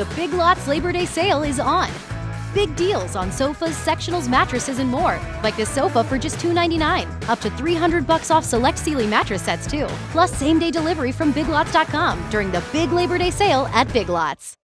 The Big Lots Labor Day sale is on. Big deals on sofas, sectionals, mattresses, and more. Like this sofa for just $299. Up to 300 bucks off select Sealy mattress sets too. Plus same day delivery from BigLots.com during the big Labor Day sale at Big Lots.